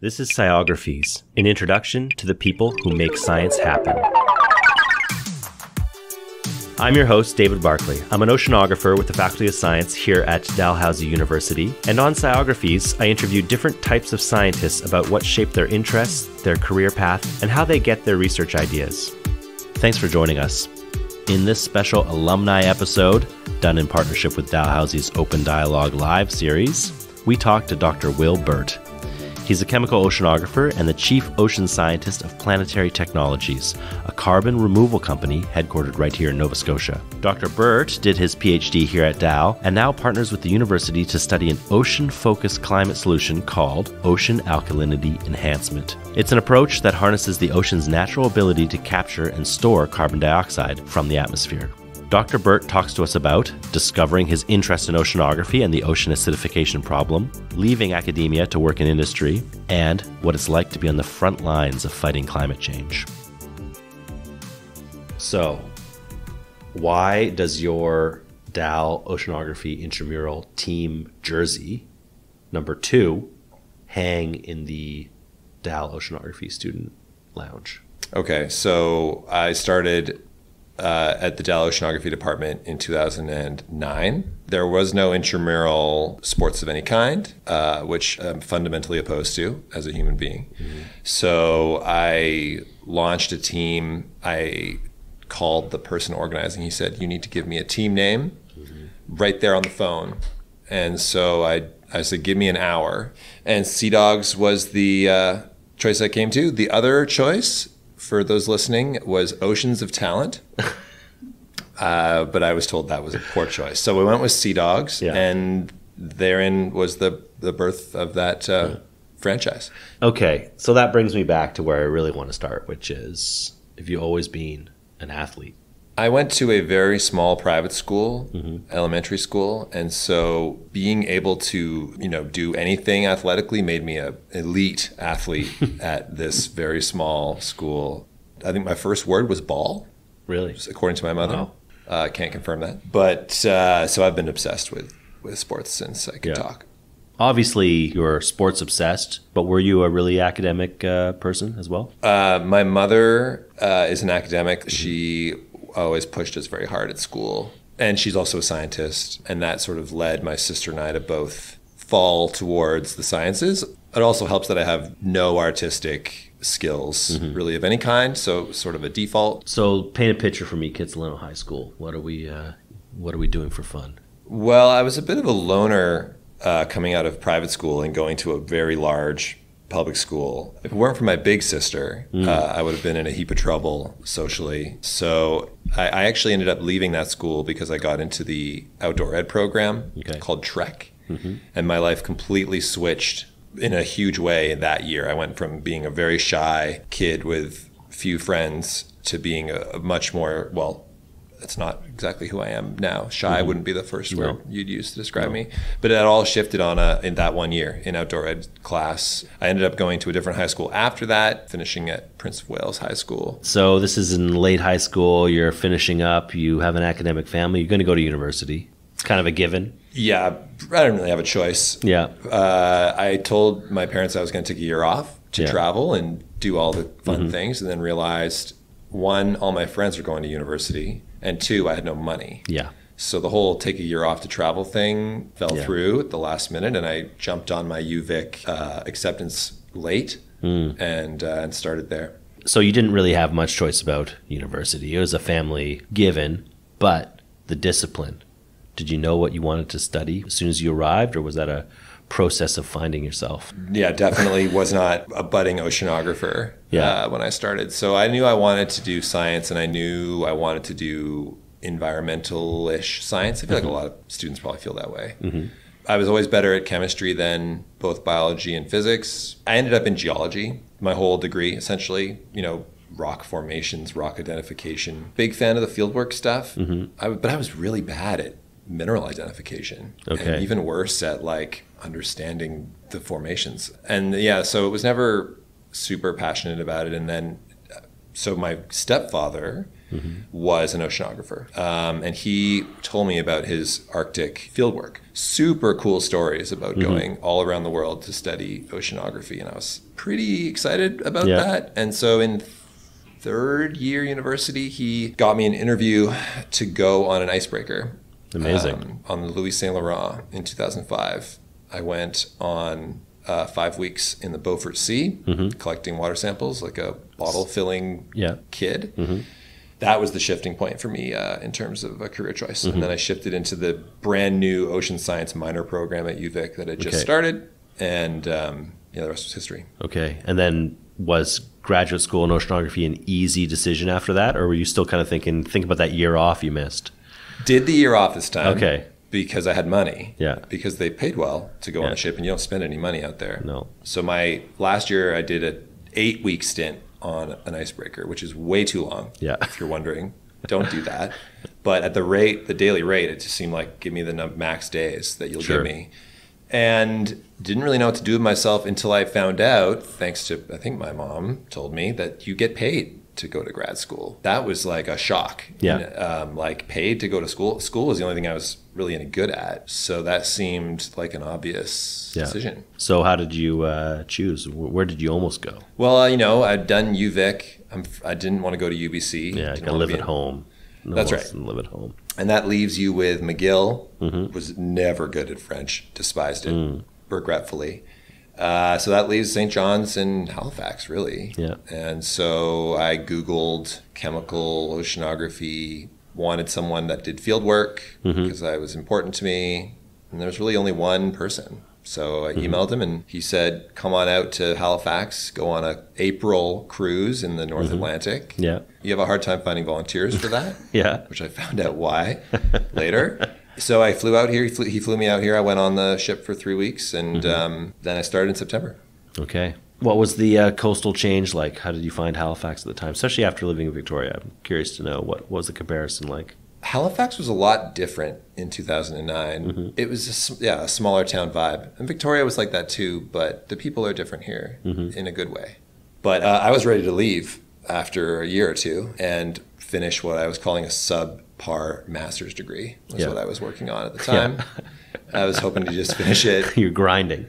This is Sciographies, an introduction to the people who make science happen. I'm your host, David Barclay. I'm an oceanographer with the Faculty of Science here at Dalhousie University. And on Sciographies, I interview different types of scientists about what shaped their interests, their career path, and how they get their research ideas. Thanks for joining us. In this special alumni episode, done in partnership with Dalhousie's Open Dialogue Live series, we talk to Dr. Will Burt. He's a chemical oceanographer and the chief ocean scientist of Planetary Technologies, a carbon removal company headquartered right here in Nova Scotia. Dr. Burt did his PhD here at Dal and now partners with the university to study an ocean focused climate solution called ocean alkalinity enhancement. It's an approach that harnesses the ocean's natural ability to capture and store carbon dioxide from the atmosphere. Dr. Burt talks to us about discovering his interest in oceanography and the ocean acidification problem, leaving academia to work in industry, and what it's like to be on the front lines of fighting climate change. So, why does your Dal Oceanography Intramural Team jersey, number two, hang in the Dal Oceanography Student Lounge? Okay, so I started uh, at the Dal Oceanography Department in 2009. There was no intramural sports of any kind, uh, which I'm fundamentally opposed to as a human being. Mm-hmm. So I launched a team. I called the person organizing. He said, "You need to give me a team name mm-hmm. right there on the phone." And so I I said, "Give me an hour." And Sea Dogs was the uh, choice I came to. The other choice for those listening was Oceans of Talent. uh, but I was told that was a poor choice. So we went with Sea Dogs, yeah. and therein was the, the birth of that uh, yeah. franchise. Okay, so that brings me back to where I really want to start, which is have you always been an athlete? I went to a very small private school, mm-hmm. elementary school, and so being able to, you know, do anything athletically made me a elite athlete at this very small school. I think my first word was ball. Really? According to my mother. Wow. Uh, can't confirm that. But uh, so I've been obsessed with with sports since I could yeah. talk. Obviously, you're sports obsessed, but were you a really academic uh, person as well? Uh, my mother uh, is an academic. Mm-hmm. She always pushed us very hard at school. And she's also a scientist. And that sort of led my sister and I to both fall towards the sciences. It also helps that I have no artistic skills mm-hmm. really of any kind. So sort of a default. So paint a picture for me, Kitsilano High School. What are we uh, what are we doing for fun? Well, I was a bit of a loner uh, coming out of private school and going to a very large public school. If it weren't for my big sister, mm. uh, I would have been in a heap of trouble socially. So I, I, actually ended up leaving that school because I got into the outdoor ed program okay. called Trek. Mm-hmm. And my life completely switched in a huge way that year. I went from being a very shy kid with few friends to being a, a much more, well, that's not exactly who I am now. Shy mm-hmm. wouldn't be the first no. word you'd use to describe no. me. But it all shifted on a in that one year in outdoor ed class. I ended up going to a different high school after that, finishing at Prince of Wales High School. So this is in late high school. You're finishing up. You have an academic family. You're going to go to university. It's kind of a given. Yeah, I didn't really have a choice. Yeah. Uh, I told my parents I was going to take a year off to yeah. travel and do all the fun mm-hmm. things, and then realized one, all my friends were going to university and two, I had no money. Yeah. So the whole take a year off to travel thing fell yeah. through at the last minute, and I jumped on my UVic uh, acceptance late mm. and uh, and started there. So you didn't really have much choice about university. It was a family given, but the discipline. Did you know what you wanted to study as soon as you arrived, or was that a process of finding yourself? Yeah, definitely was not a budding oceanographer yeah. Uh, when I started. So I knew I wanted to do science and I knew I wanted to do environmental ish science. I feel mm-hmm. like a lot of students probably feel that way. Mm-hmm. I was always better at chemistry than both biology and physics. I ended up in geology, my whole degree essentially, you know, rock formations, rock identification. Big fan of the fieldwork stuff, mm-hmm. I, but I was really bad at mineral identification. Okay. And even worse at like understanding the formations. And yeah, so it was never super passionate about it. And then, uh, so my stepfather mm-hmm. was an oceanographer. Um, and he told me about his Arctic fieldwork. Super cool stories about mm-hmm. going all around the world to study oceanography. And I was pretty excited about Yeah. that. And so in third year university, he got me an interview to go on an icebreaker. Amazing. um, on the Louis Saint Laurent in 2005. I went on uh, five weeks in the Beaufort Sea, collecting water samples like a bottle filling Yeah. kid. That was the shifting point for me uh, in terms of a career choice. And then I shifted into the brand new ocean science minor program at UVic that had just Okay. started. And um, yeah, the rest was history. Okay. And then was graduate school in oceanography an easy decision after that? Or were you still kind of thinking, think about that year off you missed? Did the year off this time. Okay. Because I had money. Yeah. Because they paid well to go Yeah. on a ship and you don't spend any money out there. No. So my last year I did an eight week stint on an icebreaker, which is way too long. Yeah. If you're wondering, don't do that. But at the rate, the daily rate, it just seemed like give me the max days that you'll Sure. give me. And didn't really know what to do with myself until I found out, thanks to I think my mom told me that you get paid to go to grad school. That was like a shock. Yeah. And, um, like paid to go to school. School was the only thing I was really any good at. So that seemed like an obvious Yeah. decision. So how did you uh, choose? Where did you almost go? Well, uh, you know, I'd done UVic. I'm, I didn't want to go to UBC. Yeah, Didn't live at in- home. No That's right. Live at home. And that leaves you with McGill, Mm-hmm. was never good at French, despised it, Mm. regretfully. Uh, so that leaves St. John's and Halifax, really. Yeah. And so I Googled chemical oceanography, wanted someone that did field work Mm-hmm. because that was important to me. And there was really only one person. So I Mm-hmm. emailed him and he said, come on out to Halifax, go on a April cruise in the North Atlantic. Mm-hmm. Yeah. You have a hard time finding volunteers for that Yeah. which I found out why later. So I flew out here. He flew, he flew me out here. I went on the ship for three weeks, and Mm-hmm. um, then I started in September. Okay. What was the uh, coastal change like? How did you find Halifax at the time, especially after living in Victoria? I'm curious to know what, what was the comparison like. Halifax was a lot different in 2009. Mm-hmm. It was a, yeah a smaller town vibe, and Victoria was like that too. But the people are different here Mm-hmm. in a good way. But uh, I was ready to leave after a year or two and finish what I was calling a subpar master's degree. Was Yeah. what I was working on at the time. I was hoping to just finish it. You're grinding.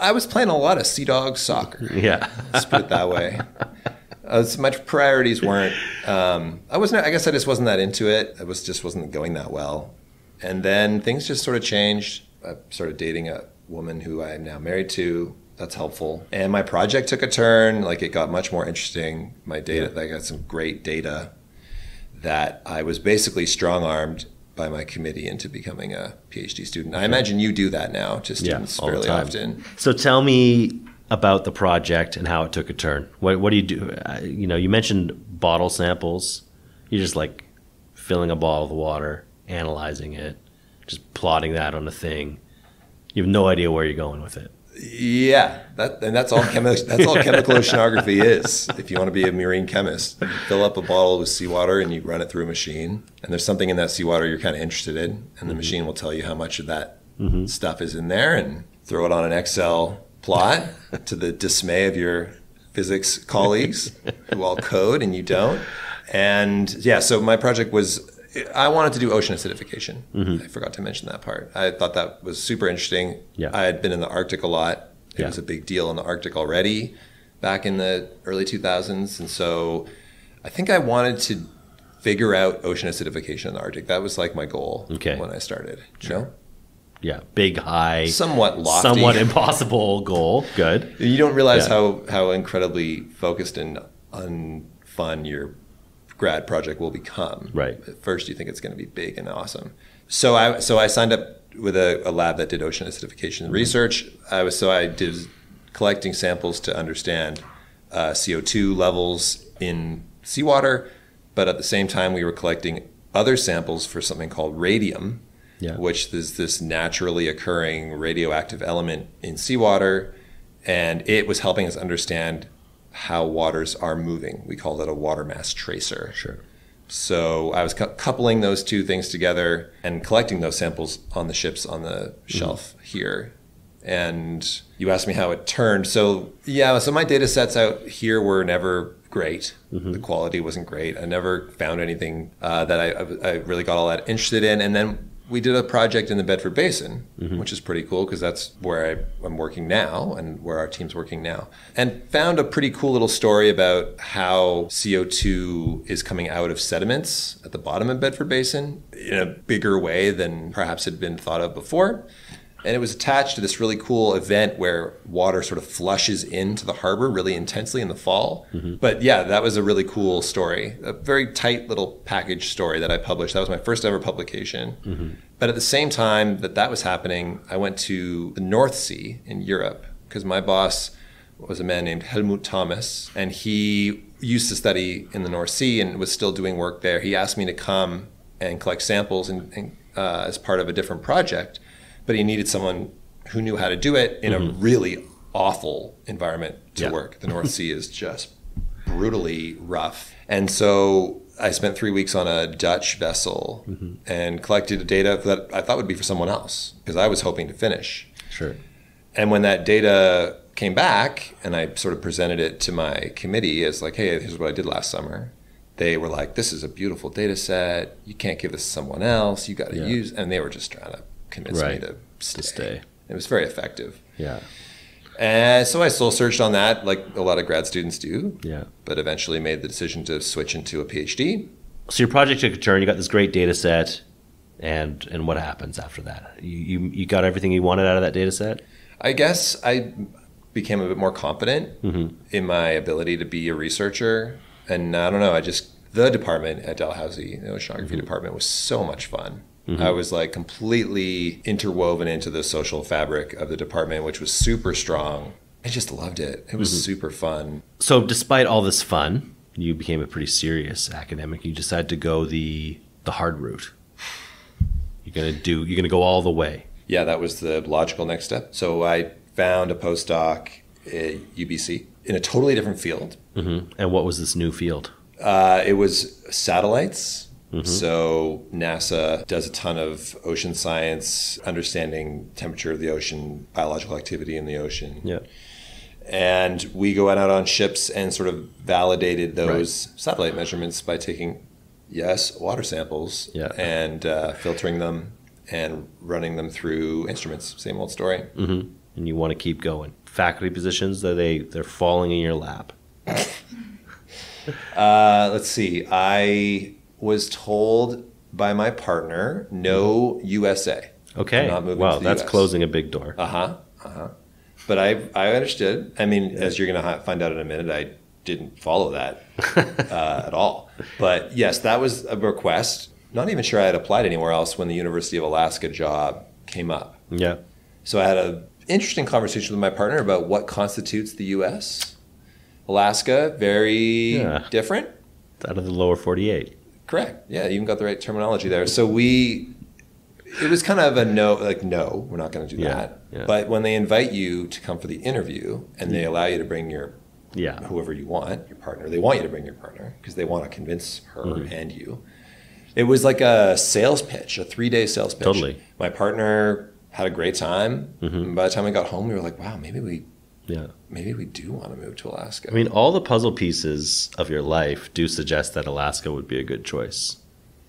I was playing a lot of Sea Dog soccer. Yeah. Let's put it that way. As my priorities weren't. Um, I wasn't. I guess I just wasn't that into it. I was just wasn't going that well. And then things just sort of changed. I started dating a woman who I am now married to. That's helpful. And my project took a turn. Like it got much more interesting. My data. I got some great data that I was basically strong armed by my committee into becoming a PhD student. I imagine you do that now to students the fairly often. So tell me about the project and how it took a turn. What, what do you do? You know, you mentioned bottle samples. You're just like filling a bottle with water, analyzing it, just plotting that on a thing. You have no idea where you're going with it. Yeah, that and that's all chemi- that's all chemical oceanography is. If you want to be a marine chemist, you fill up a bottle with seawater and you run it through a machine, and there's something in that seawater you're kind of interested in, and the mm-hmm. machine will tell you how much of that mm-hmm. stuff is in there, and throw it on an Excel plot to the dismay of your physics colleagues who all code and you don't. And yeah, so my project was I wanted to do ocean acidification. Mm-hmm. I forgot to mention that part. I thought that was super interesting. Yeah. I had been in the Arctic a lot. It Yeah. was a big deal in the Arctic already back in the early 2000s. And so I think I wanted to figure out ocean acidification in the Arctic. That was like my goal Okay. when I started. You know? Yeah, big, high, Somewhat lofty. somewhat impossible goal. Good. You don't realize Yeah. how, how incredibly focused and unfun your grad project will become. Right. At first, you think it's going to be big and awesome. So I so I signed up with a, a lab that did ocean acidification research. I was so I did collecting samples to understand uh, CO2 levels in seawater, but at the same time we were collecting other samples for something called radium, Yeah. which is this naturally occurring radioactive element in seawater, and it was helping us understand how waters are moving. We call it a water mass tracer. Sure. So I was cou- coupling those two things together and collecting those samples on the ships on the shelf here And you asked me how it turned. So, yeah, so my data sets out here were never great. Mm-hmm. The quality wasn't great. I never found anything uh, that I, I really got all that interested in. And then we did a project in the Bedford Basin, mm-hmm. which is pretty cool because that's where I, am working now and where our team's working now. And found a pretty cool little story about how CO2 is coming out of sediments at the bottom of Bedford Basin in a bigger way than perhaps had been thought of before. And it was attached to this really cool event where water sort of flushes into the harbor really intensely in the fall. Mm-hmm. But yeah, that was a really cool story. A very tight little package story that I published. That was my first ever publication. Mm-hmm. But at the same time that that was happening, I went to the North Sea in Europe because my boss was a man named Helmut Thomas, and he used to study in the North Sea and was still doing work there. He asked me to come and collect samples and, and uh, as part of a different project but he needed someone who knew how to do it in mm-hmm. a really awful environment to yeah. work. The North Sea is just brutally rough. And so I spent three weeks on a Dutch vessel mm-hmm. and collected data that I thought would be for someone else because I was hoping to finish. Sure. And when that data came back and I sort of presented it to my committee as like, hey, here's what I did last summer. They were like, this is a beautiful data set. You can't give this to someone else. You got to yeah. use, and they were just trying to convinced right. me to stay. to stay. It was very effective. Yeah. And so I still searched on that, like a lot of grad students do. Yeah. But eventually made the decision to switch into a PhD. So your project took a turn. You got this great data set, and and what happens after that? You you, you got everything you wanted out of that data set. I guess I became a bit more confident mm-hmm. in my ability to be a researcher, and I don't know. I just the department at Dalhousie, the oceanography mm-hmm. department, was so much fun. Mm-hmm. I was like completely interwoven into the social fabric of the department, which was super strong. I just loved it. It was mm-hmm. super fun. So, despite all this fun, you became a pretty serious academic. You decided to go the the hard route. You're gonna do. You're gonna go all the way. Yeah, that was the logical next step. So I found a postdoc at UBC in a totally different field. Mm-hmm. And what was this new field? Uh, it was satellites Mm-hmm. So NASA does a ton of ocean science, understanding temperature of the ocean, biological activity in the ocean. Yeah. And we go out on ships and sort of validated those right. satellite measurements by taking, yes, water samples yeah. and uh, filtering them and running them through instruments. Same old story. Mm-hmm. And you want to keep going. Faculty positions, are they they're falling in your lap. uh, let's see. I was told by my partner, no USA. Okay. Wow, that's US. closing a big door. Uh huh. Uh huh. But I I understood. I mean, yeah. as you're going to find out in a minute, I didn't follow that uh, at all. But yes, that was a request. Not even sure I had applied anywhere else when the University of Alaska job came up. Yeah. So I had an interesting conversation with my partner about what constitutes the U.S. Alaska, very yeah. different. It's out of the lower 48. Correct. Yeah, you even got the right terminology there. So we, it was kind of a no, like no, we're not going to do yeah, that. Yeah. But when they invite you to come for the interview and they allow you to bring your, yeah, whoever you want, your partner, they want you to bring your partner because they want to convince her mm-hmm. and you. It was like a sales pitch, a three day sales pitch. Totally. My partner had a great time. Mm-hmm. by the time we got home, we were like, wow, maybe we yeah. Maybe we do want to move to Alaska. I mean, all the puzzle pieces of your life do suggest that Alaska would be a good choice.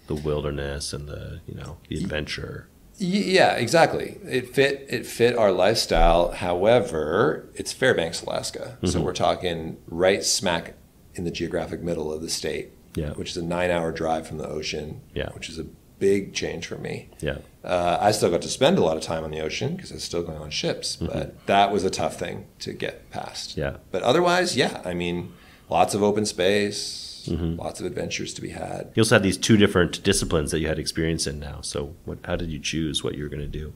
The wilderness and the, you know, the adventure. Yeah, exactly. It fit it fit our lifestyle. However, it's Fairbanks, Alaska. Mm-hmm. So we're talking right smack in the geographic middle of the state. Yeah. Which is a 9-hour drive from the ocean. Yeah. Which is a big change for me. Yeah. Uh, I still got to spend a lot of time on the ocean because I was still going on ships, mm-hmm. but that was a tough thing to get past. Yeah. But otherwise, yeah, I mean, lots of open space, mm-hmm. lots of adventures to be had. You also had these two different disciplines that you had experience in now. So, what, how did you choose what you were going to do?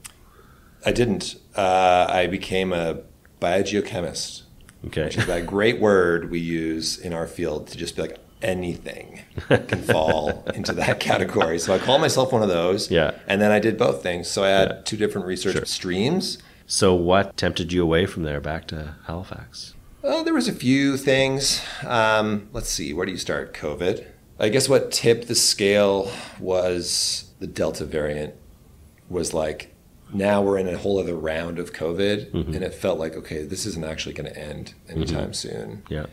I didn't. Uh, I became a biogeochemist. Okay. Which is that great word we use in our field to just be like, anything can fall into that category. So I call myself one of those. Yeah. And then I did both things. So I had yeah. two different research sure. streams. So what tempted you away from there back to Halifax? Well, there was a few things. Um, let's see, where do you start? COVID. I guess what tipped the scale was the Delta variant was like now we're in a whole other round of COVID, and it felt like okay, this isn't actually going to end anytime soon. Yeah.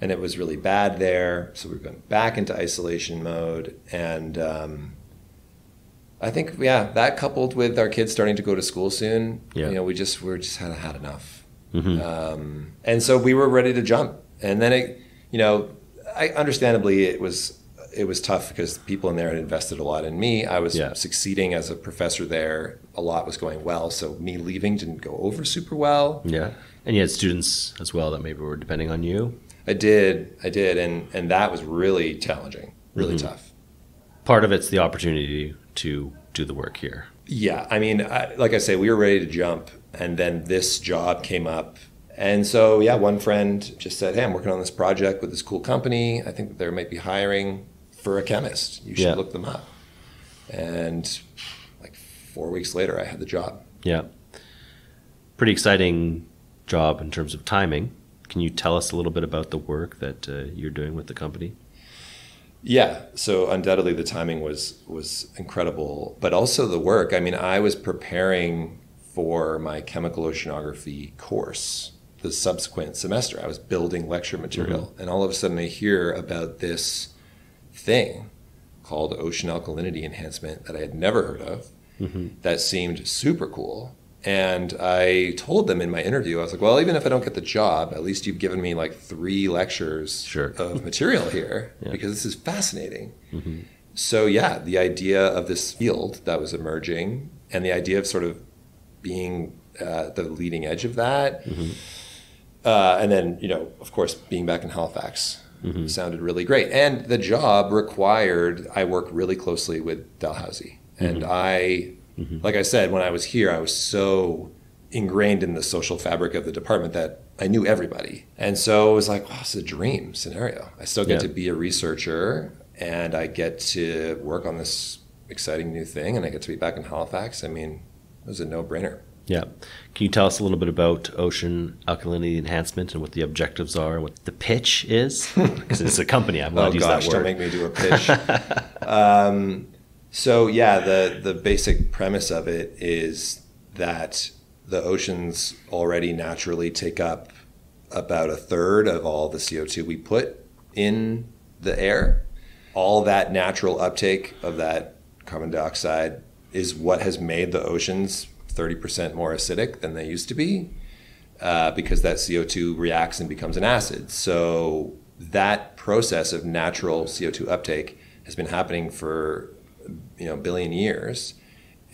And it was really bad there, so we went back into isolation mode, and um, I think yeah, that coupled with our kids starting to go to school soon, Yeah. you know, we just we just had had enough, um, and so we were ready to jump. And then it, you know, I understandably it was it was tough because people in there had invested a lot in me. I was Yeah. succeeding as a professor there. A lot was going well, so me leaving didn't go over super well. Yeah. And you had students as well that maybe were depending on you. I did, I did, and and that was really challenging, really mm-hmm. tough. Part of it's the opportunity to do the work here. Yeah, I mean, I, like I say, we were ready to jump, and then this job came up, and so yeah, one friend just said, "Hey, I'm working on this project with this cool company. I think that they might be hiring for a chemist. You should Yeah. look them up." And like four weeks later, I had the job. Yeah. Pretty exciting job in terms of timing. Can you tell us a little bit about the work that uh, you're doing with the company? Yeah, so undoubtedly the timing was was incredible, but also the work. I mean, I was preparing for my chemical oceanography course the subsequent semester. I was building lecture material, and all of a sudden I hear about this thing called ocean alkalinity enhancement that I had never heard of. That seemed super cool. And I told them in my interview, I was like, well, even if I don't get the job, at least you've given me like three lectures Sure. of material here Yeah. because this is fascinating. So, yeah, the idea of this field that was emerging and the idea of sort of being uh, the leading edge of that. Uh, and then, you know, of course, being back in Halifax sounded really great. And the job required I work really closely with Dalhousie. And I, like I said, when I was here, I was so ingrained in the social fabric of the department that I knew everybody. And so it was like, wow, it's a dream scenario. I still get Yeah. to be a researcher and I get to work on this exciting new thing and I get to be back in Halifax. I mean, it was a no brainer. Yeah. Can you tell us a little bit about ocean alkalinity enhancement and what the objectives are, and what the pitch is? Because it's a company. I'm allowed Oh to use gosh, that don't make me do a pitch. um, so yeah, the the basic premise of it is that the oceans already naturally take up about a third of all the CO2 we put in the air. All that natural uptake of that carbon dioxide is what has made the oceans 30% more acidic than they used to be uh, because that CO2 reacts and becomes an acid. So that process of natural CO2 uptake has been happening for you know billion years,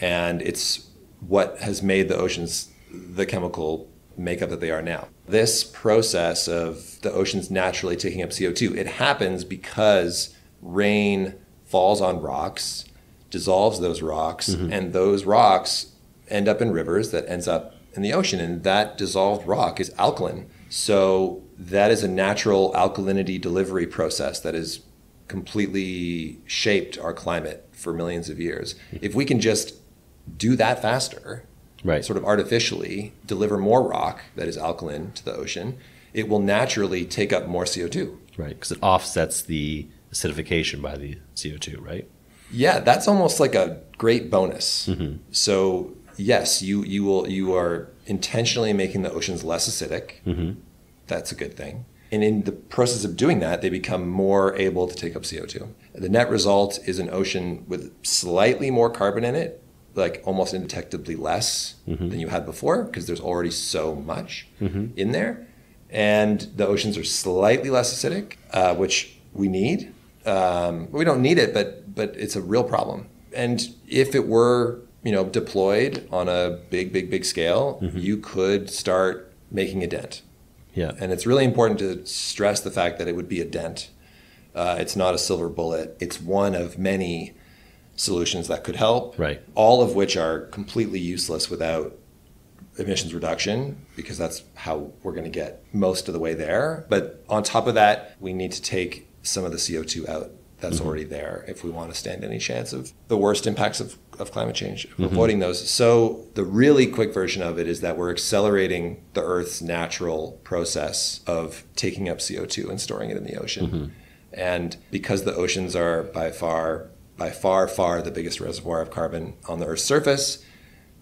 and it's what has made the oceans the chemical makeup that they are now. This process of the oceans naturally taking up CO2, it happens because rain falls on rocks, dissolves those rocks, mm-hmm. and those rocks end up in rivers that ends up in the ocean and that dissolved rock is alkaline. So that is a natural alkalinity delivery process that has completely shaped our climate for millions of years. If we can just do that faster, Right. sort of artificially deliver more rock that is alkaline to the ocean, it will naturally take up more CO2. Right. Because it offsets the acidification by the CO2, right? Yeah, that's almost like a great bonus. Mm-hmm. So yes, you you will you are intentionally making the oceans less acidic. Mm-hmm. That's a good thing. And in the process of doing that, they become more able to take up CO2. The net result is an ocean with slightly more carbon in it, like almost indetectably less than you had before, because there's already so much in there. And the oceans are slightly less acidic, uh, which we need. Um, we don't need it, but but it's a real problem. And if it were, you know, deployed on a big, big, big scale, you could start making a dent. Yeah. And it's really important to stress the fact that it would be a dent. Uh, it's not a silver bullet. It's one of many solutions that could help. Right. All of which are completely useless without emissions reduction because that's how we're going to get most of the way there. But on top of that, we need to take some of the CO2 out that's mm-hmm. already there if we want to stand any chance of the worst impacts of, of climate change, mm-hmm. avoiding those. So, the really quick version of it is that we're accelerating the Earth's natural process of taking up CO2 and storing it in the ocean. Mm-hmm. And because the oceans are by far, by far, far the biggest reservoir of carbon on the Earth's surface,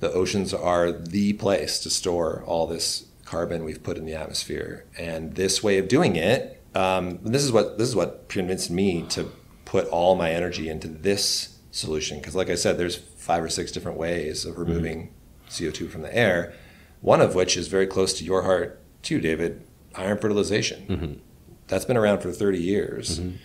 The oceans are the place to store all this carbon we've put in the atmosphere, and this way of doing it, um, this is what this is what convinced me to put all my energy into this solution. Because, like I said, there's five or six different ways of removing mm-hmm. CO2 from the air. One of which is very close to your heart too, David. Iron fertilization. Mm-hmm. That's been around for 30 years. Mm-hmm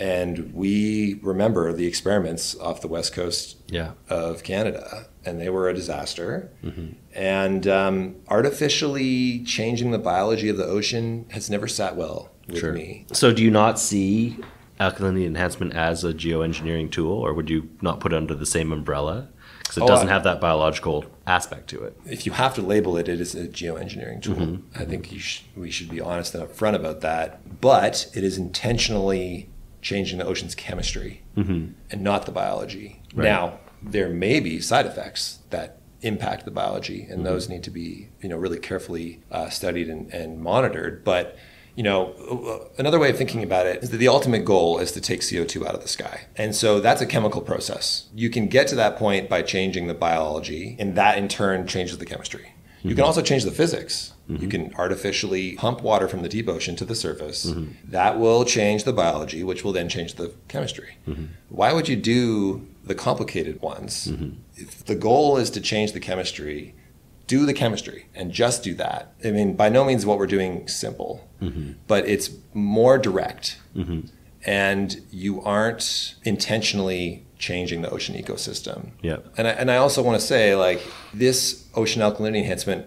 and we remember the experiments off the west coast yeah. of Canada, and they were a disaster. Mm-hmm. And um, artificially changing the biology of the ocean has never sat well with sure. me. So, do you not see alkalinity enhancement as a geoengineering tool, or would you not put it under the same umbrella? Because it oh, doesn't I, have that biological aspect to it. If you have to label it, it is a geoengineering tool. Mm-hmm. I think sh- we should be honest and upfront about that. But it is intentionally changing the ocean's chemistry mm-hmm. and not the biology. Right. Now, there may be side effects that impact the biology, and mm-hmm. those need to be you know really carefully uh, studied and, and monitored. But you know, another way of thinking about it is that the ultimate goal is to take CO2 out of the sky. And so that's a chemical process. You can get to that point by changing the biology, and that in turn changes the chemistry. You can mm-hmm. also change the physics. Mm-hmm. You can artificially pump water from the deep ocean to the surface. Mm-hmm. That will change the biology, which will then change the chemistry. Mm-hmm. Why would you do the complicated ones? Mm-hmm. If the goal is to change the chemistry, do the chemistry and just do that. I mean, by no means what we're doing simple, mm-hmm. but it's more direct. And you aren't intentionally changing the ocean ecosystem. Yeah. And I, and I also want to say like this ocean alkalinity enhancement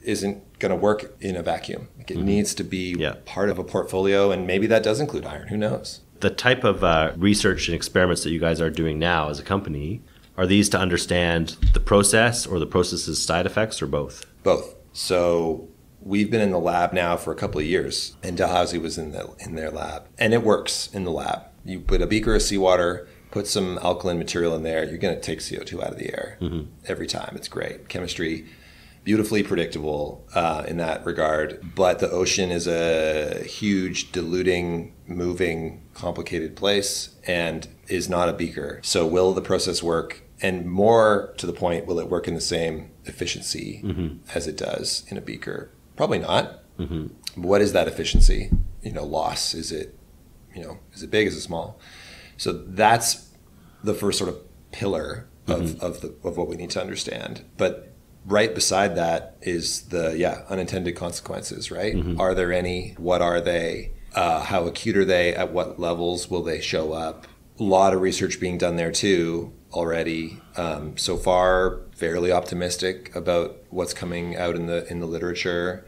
isn't going to work in a vacuum. Like it mm-hmm. needs to be yeah. part of a portfolio, and maybe that does include iron. Who knows? The type of uh, research and experiments that you guys are doing now as a company are these to understand the process or the process's side effects or both? Both. So we've been in the lab now for a couple of years, and Dalhousie was in the in their lab, and it works in the lab. You put a beaker of seawater put some alkaline material in there, you're going to take CO2 out of the air mm-hmm. every time. It's great. Chemistry, beautifully predictable uh, in that regard. But the ocean is a huge, diluting, moving, complicated place and is not a beaker. So, will the process work? And more to the point, will it work in the same efficiency mm-hmm. as it does in a beaker? Probably not. Mm-hmm. What is that efficiency? You know, loss. Is it, you know, is it big? Is it small? So that's the first sort of pillar of, mm-hmm. of, the, of what we need to understand. But right beside that is the yeah unintended consequences right are there any what are they uh, how acute are they at what levels will they show up a lot of research being done there too already um, so far fairly optimistic about what's coming out in the in the literature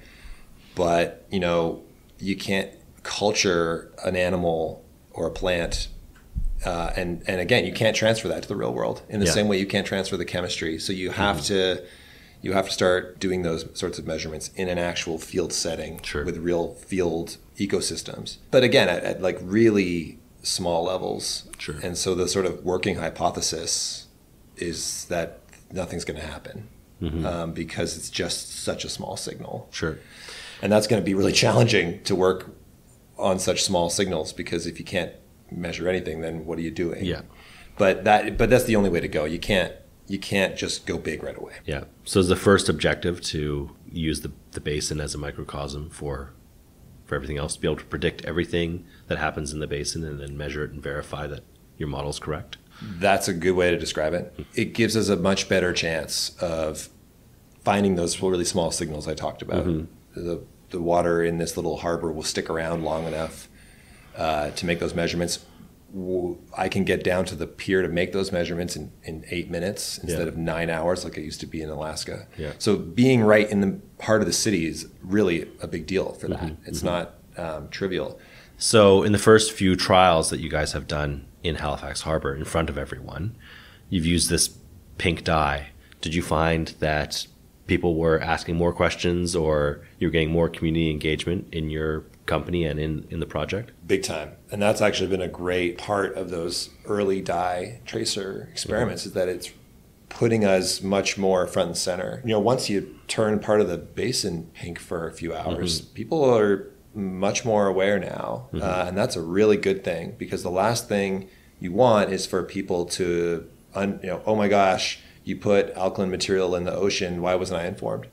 but you know you can't culture an animal or a plant uh, and and again, you can't transfer that to the real world in the yeah. same way you can't transfer the chemistry. So you have mm-hmm. to you have to start doing those sorts of measurements in an actual field setting sure. with real field ecosystems. But again, at, at, like really small levels. Sure. And so the sort of working hypothesis is that nothing's going to happen mm-hmm. um, because it's just such a small signal. Sure. And that's going to be really challenging to work on such small signals because if you can't measure anything, then what are you doing? Yeah. But that but that's the only way to go. You can't you can't just go big right away. Yeah. So is the first objective to use the, the basin as a microcosm for for everything else, to be able to predict everything that happens in the basin and then measure it and verify that your model is correct? That's a good way to describe it. It gives us a much better chance of finding those really small signals I talked about. Mm-hmm. The, the water in this little harbor will stick around long enough uh, to make those measurements. I can get down to the pier to make those measurements in, in eight minutes instead yeah. of nine hours like it used to be in Alaska. Yeah. So being right in the heart of the city is really a big deal for that. Mm-hmm. It's mm-hmm. not um, trivial. So in the first few trials that you guys have done in Halifax Harbor in front of everyone, you've used this pink dye. Did you find that people were asking more questions or you're getting more community engagement in your company and in, in the project? Big time. And that's actually been a great part of those early dye tracer experiments mm-hmm. is that it's putting us much more front and center. You know, once you turn part of the basin pink for a few hours, mm-hmm. people are much more aware now. Mm-hmm. Uh, and that's a really good thing because the last thing you want is for people to, un, you know, oh my gosh, you put alkaline material in the ocean, why wasn't I informed?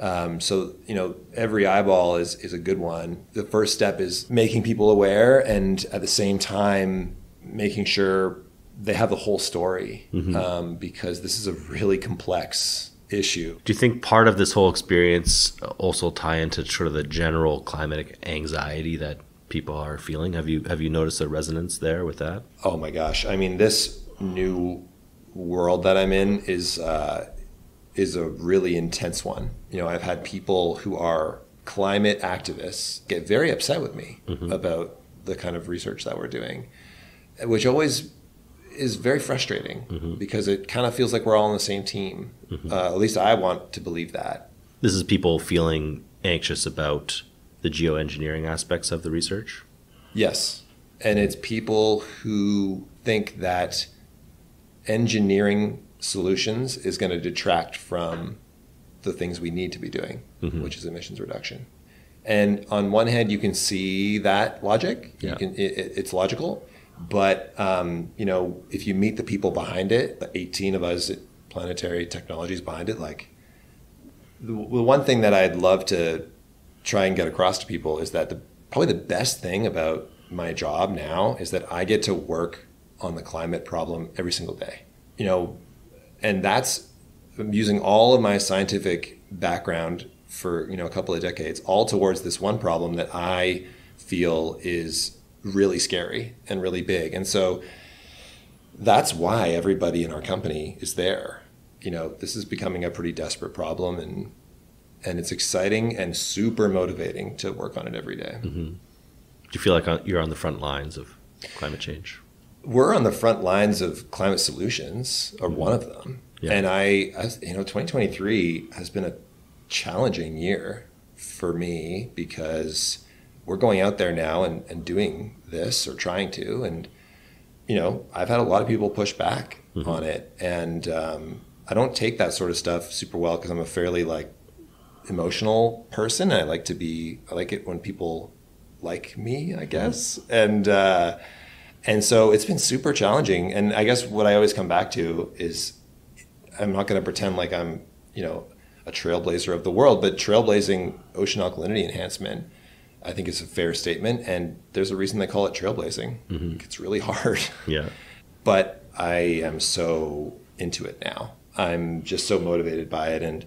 Um, so you know, every eyeball is is a good one. The first step is making people aware, and at the same time, making sure they have the whole story, um, because this is a really complex issue. Do you think part of this whole experience also tie into sort of the general climatic anxiety that people are feeling? Have you have you noticed a resonance there with that? Oh my gosh! I mean, this new world that I'm in is uh, is a really intense one. You know, I've had people who are climate activists get very upset with me mm-hmm. about the kind of research that we're doing, which always is very frustrating mm-hmm. because it kind of feels like we're all on the same team. Mm-hmm. Uh, at least I want to believe that. This is people feeling anxious about the geoengineering aspects of the research. Yes. And it's people who think that engineering solutions is going to detract from the things we need to be doing, which is emissions reduction. And on one hand, you can see that logic. Yeah. You can, it- it's logical. But, um, you know, if you meet the people behind it, the 18 of us at Planetary Technologies behind it, like, the, the one thing that I'd love to try and get across to people is that the probably the best thing about my job now is that I get to work on the climate problem every single day. You know, and that's using all of my scientific background for you know a couple of decades all towards this one problem that I feel is really scary and really big. And so that's why everybody in our company is there. You know, this is becoming a pretty desperate problem and and it's exciting and super motivating to work on it every day. Mm-hmm. Do you feel like uh, you're on the front lines of climate change? We're on the front lines of climate solutions, or one of them. Yeah. And I, I, you know, 2023 has been a challenging year for me because we're going out there now and, and doing this or trying to. And, you know, I've had a lot of people push back on it. And um, I don't take that sort of stuff super well because I'm a fairly like emotional person. I like to be, I like it when people like me, I guess. And, uh, and so it's been super challenging. And I guess what I always come back to is I'm not going to pretend like I'm, you know, a trailblazer of the world, but trailblazing ocean alkalinity enhancement, I think is a fair statement. And there's a reason they call it trailblazing. Mm-hmm. It's really hard, Yeah. but I am so into it now. I'm just so motivated by it. And,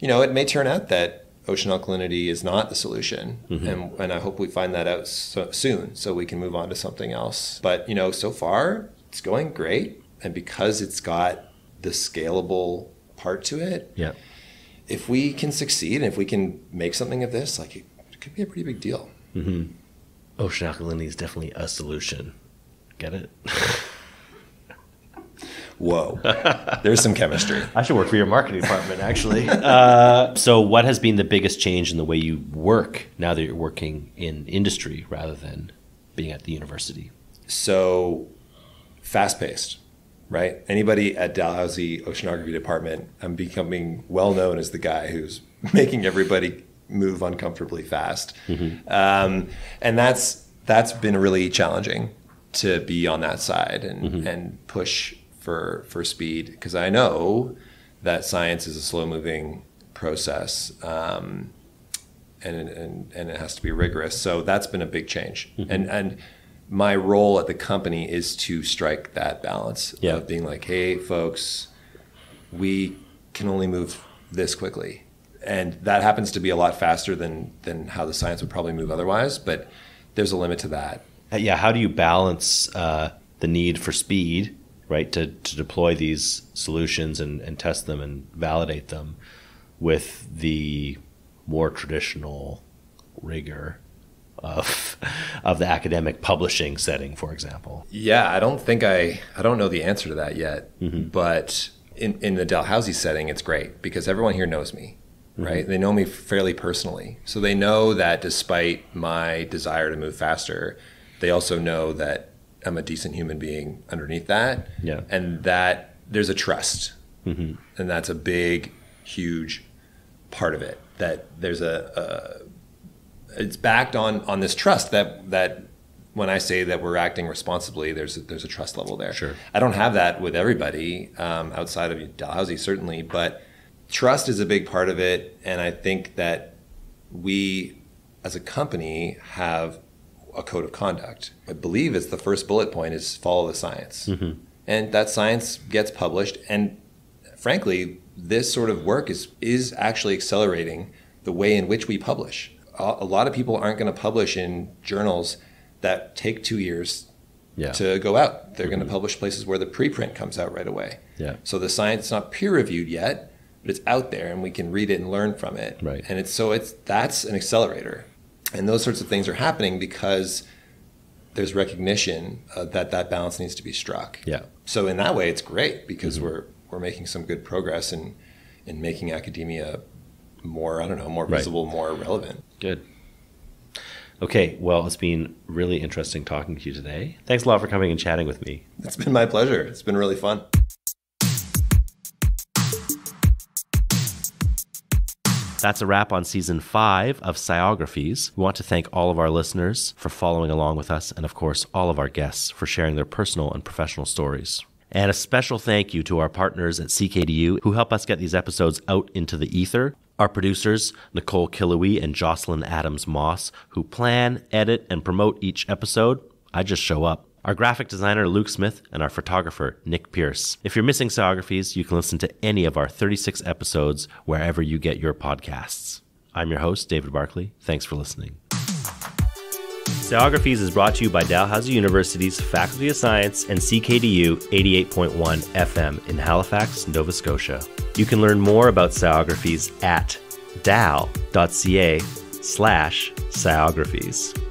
you know, it may turn out that ocean alkalinity is not the solution. Mm-hmm. And, and I hope we find that out so, soon so we can move on to something else. But, you know, so far it's going great. And because it's got the scalable part to it, Yeah. if we can succeed and if we can make something of this, like it, it could be a pretty big deal. Mm-hmm. Ocean alkalinity is definitely a solution. Get it? Whoa. There's some chemistry. I should work for your marketing department, actually. uh, so, what has been the biggest change in the way you work now that you're working in industry rather than being at the university? so fast paced, right? Anybody at Dalhousie Oceanography Department, I'm becoming well known as the guy who's making everybody move uncomfortably fast, um, and that's that's been really challenging to be on that side and and push for for speed because I know that science is a slow moving process. Um, and, and and it has to be rigorous. So that's been a big change. And and my role at the company is to strike that balance Yeah. of being like, hey, folks, we can only move this quickly, and that happens to be a lot faster than than how the science would probably move otherwise. But there's a limit to that. Uh, yeah, how do you balance uh, the need for speed, right, to, to deploy these solutions and, and test them and validate them with the more traditional rigor of, of the academic publishing setting, for example? Yeah, I don't think I I don't know the answer to that yet. Mm-hmm. But in in the Dalhousie setting, it's great because everyone here knows me, mm-hmm. right? They know me fairly personally, so they know that despite my desire to move faster, they also know that I'm a decent human being underneath that, Yeah. and that there's a trust, and that's a big, huge part of it. That there's a, a it's backed on on this trust that that when I say that we're acting responsibly, there's a, there's a trust level there. Sure. I don't have that with everybody um, outside of Dalhousie, certainly, but trust is a big part of it. And I think that we, as a company, have a code of conduct. I believe it's the first bullet point is follow the science. Mm-hmm. And that science gets published. And frankly, this sort of work is, is actually accelerating the way in which we publish. A, a lot of people aren't going to publish in journals that take two years Yeah. to go out. They're going to publish places where the preprint comes out right away. Yeah. So the science is not peer reviewed yet, but it's out there and we can read it and learn from it. Right. And it's so it's that's an accelerator. And those sorts of things are happening because there's recognition uh, that that balance needs to be struck. Yeah. So in that way, it's great because we're we're making some good progress in in making academia more I don't know more Right. visible, more relevant. Good. Okay, well, it's been really interesting talking to you today. Thanks a lot for coming and chatting with me. It's been my pleasure. It's been really fun. That's a wrap on season five of Sciographies. We want to thank all of our listeners for following along with us, and of course, all of our guests for sharing their personal and professional stories. And a special thank you to our partners at CKDU who help us get these episodes out into the ether. Our producers, Nicole Killowy and Jocelyn Adams Moss, who plan, edit, and promote each episode. I just show up. Our graphic designer, Luke Smith, and our photographer, Nick Pierce. If you're missing Sciographies, you can listen to any of our 36 episodes wherever you get your podcasts. I'm your host, David Barclay. Thanks for listening. Sciographies is brought to you by Dalhousie University's Faculty of Science and CKDU 88.1 FM in Halifax, Nova Scotia. You can learn more about Sciographies at dal.ca slash Sciographies.